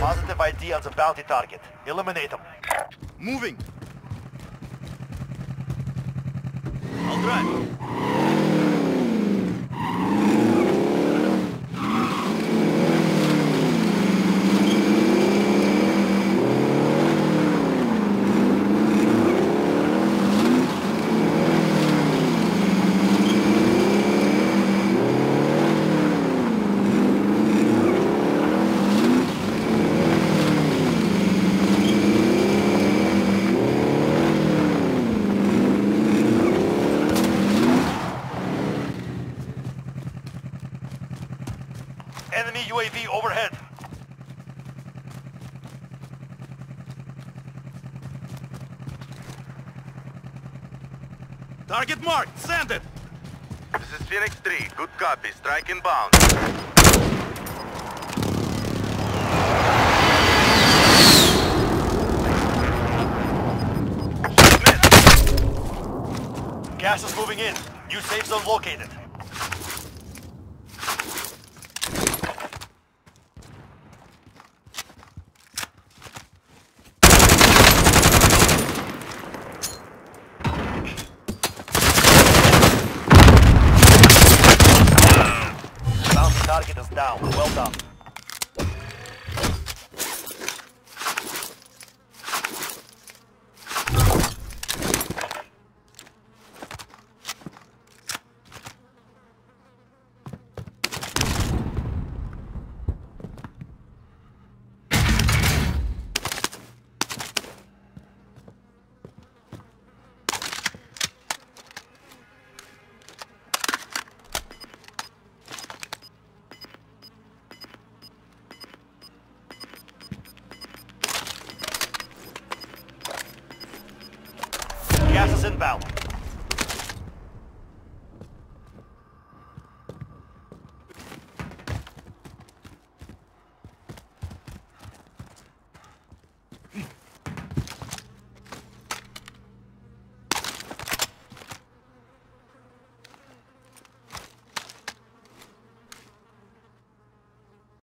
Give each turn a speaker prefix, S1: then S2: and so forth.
S1: Positive ID on the bounty target. Eliminate them.
S2: Moving. I'll drive.
S1: Enemy UAV overhead.
S2: Target marked. Send it.
S3: This is Phoenix 3. Good copy. Strike inbound.
S1: Gas is moving in. New safe zone located. Bounty target is down. Well done. Inbound.